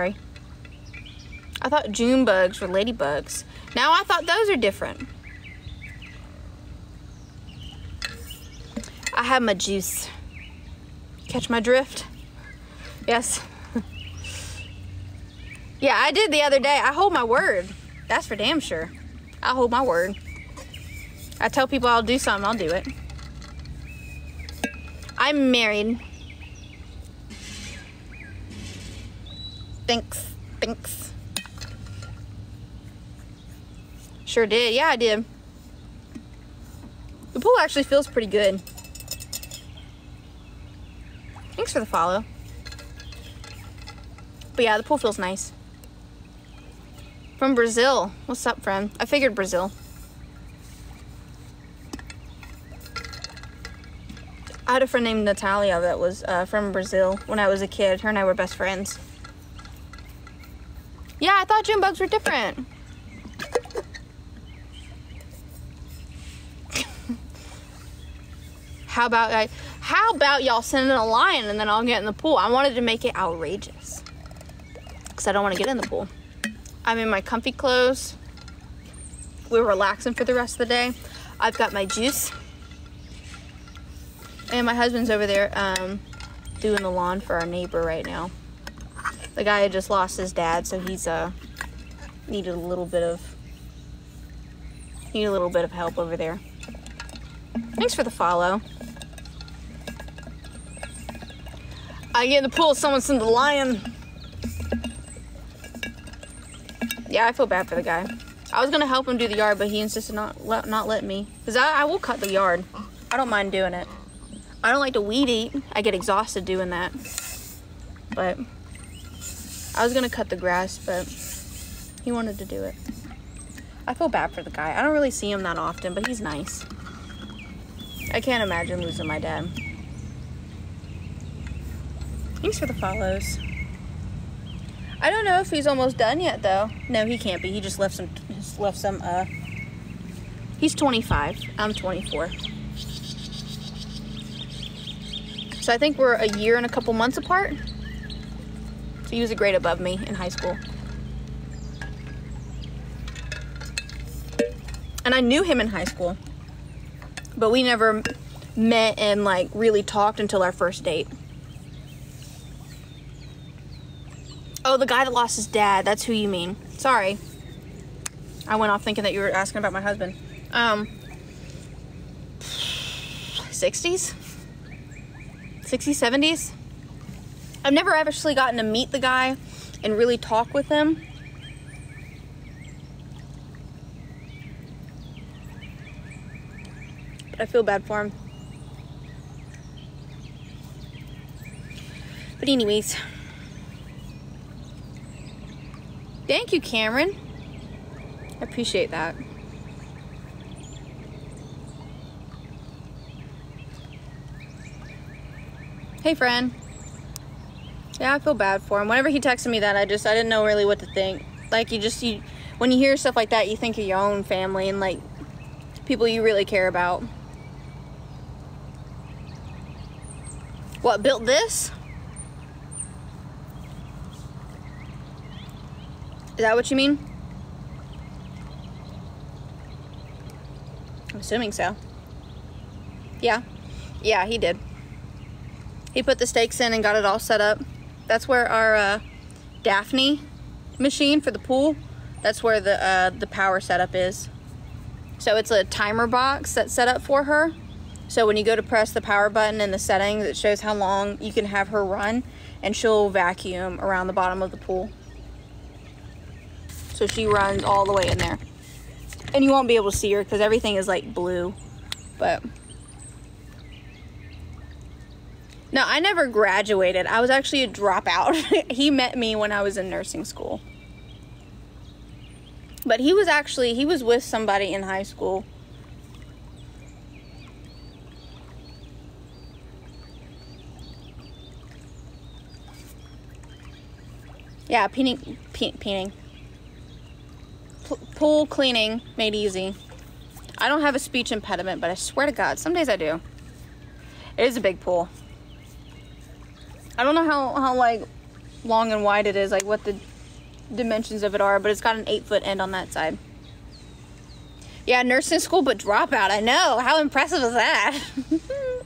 Sorry. I thought June bugs were ladybugs. Now I thought those are different. I have my juice. Catch my drift? Yes. yeah, I did the other day. I hold my word. That's for damn sure. I hold my word. I tell people I'll do something, I'll do it. I'm married. Thanks. Thanks. Sure did. Yeah, I did. The pool actually feels pretty good. Thanks for the follow. But yeah, the pool feels nice. From Brazil. What's up, friend? I figured Brazil. I had a friend named Natalia that was uh, from Brazil when I was a kid. Her and I were best friends. Yeah, I thought June bugs were different. how about I, how about y'all send in a lion and then I'll get in the pool? I wanted to make it outrageous because I don't want to get in the pool. I'm in my comfy clothes. We're relaxing for the rest of the day. I've got my juice. And my husband's over there um, doing the lawn for our neighbor right now. The guy had just lost his dad, so he's uh needed a little bit of need a little bit of help over there. Thanks for the follow. I get in the pool, someone sent the lion. Yeah, I feel bad for the guy. I was gonna help him do the yard, but he insisted not let not let me. Cause I, I will cut the yard. I don't mind doing it. I don't like to weed eat. I get exhausted doing that. But I was gonna cut the grass, but he wanted to do it. I feel bad for the guy. I don't really see him that often, but he's nice. I can't imagine losing my dad. Thanks for the follows. I don't know if he's almost done yet, though. No, he can't be. He just left some. Just left some. Uh, he's 25. I'm 24. So I think we're a year and a couple months apart. So he was a grade above me in high school. And I knew him in high school. But we never met and like really talked until our first date. Oh, the guy that lost his dad. That's who you mean. Sorry. I went off thinking that you were asking about my husband. Um 60s? 60s, 70s. I've never actually gotten to meet the guy and really talk with him. But I feel bad for him. But anyways. Thank you, Cameron. I appreciate that. Hey, friend. Yeah, I feel bad for him. Whenever he texted me that, I just I didn't know really what to think. Like you just you when you hear stuff like that, you think of your own family and like people you really care about. What built this? Is that what you mean? I'm assuming so. Yeah. Yeah, he did. He put the stakes in and got it all set up. That's where our uh, Daphne machine for the pool, that's where the, uh, the power setup is. So it's a timer box that's set up for her. So when you go to press the power button in the settings, it shows how long you can have her run and she'll vacuum around the bottom of the pool. So she runs all the way in there. And you won't be able to see her because everything is like blue. But no, I never graduated. I was actually a dropout. he met me when I was in nursing school. But he was actually, he was with somebody in high school. Yeah, painting, painting. Pool cleaning made easy. I don't have a speech impediment, but I swear to God, some days I do. It is a big pool. I don't know how, how like long and wide it is, like what the dimensions of it are, but it's got an eight foot end on that side. Yeah, nursing school, but dropout. I know. How impressive is that?